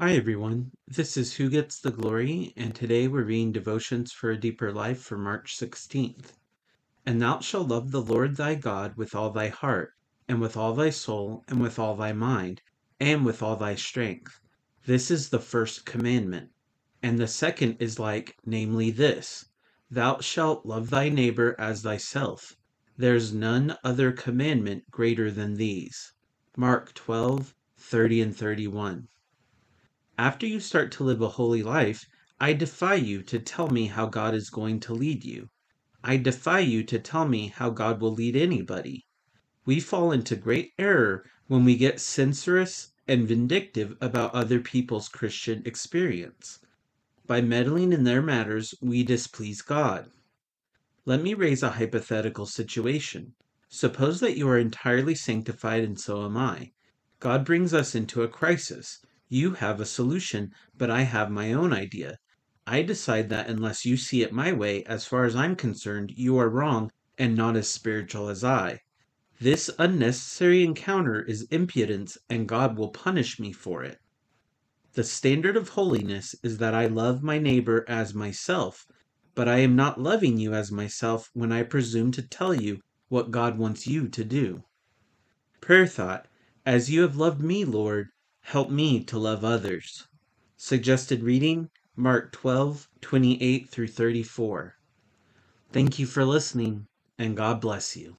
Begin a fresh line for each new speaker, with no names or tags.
Hi everyone, this is Who Gets the Glory, and today we're reading Devotions for a Deeper Life for March 16th. And thou shalt love the Lord thy God with all thy heart, and with all thy soul, and with all thy mind, and with all thy strength. This is the first commandment. And the second is like, namely this Thou shalt love thy neighbor as thyself. There's none other commandment greater than these. Mark 12, 30 and 31. After you start to live a holy life, I defy you to tell me how God is going to lead you. I defy you to tell me how God will lead anybody. We fall into great error when we get censorious and vindictive about other people's Christian experience. By meddling in their matters, we displease God. Let me raise a hypothetical situation. Suppose that you are entirely sanctified and so am I. God brings us into a crisis. You have a solution, but I have my own idea. I decide that unless you see it my way, as far as I'm concerned, you are wrong and not as spiritual as I. This unnecessary encounter is impudence, and God will punish me for it. The standard of holiness is that I love my neighbor as myself, but I am not loving you as myself when I presume to tell you what God wants you to do. Prayer thought As you have loved me, Lord, help me to love others. Suggested reading Mark 12, 28 through 34. Thank you for listening, and God bless you.